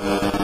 you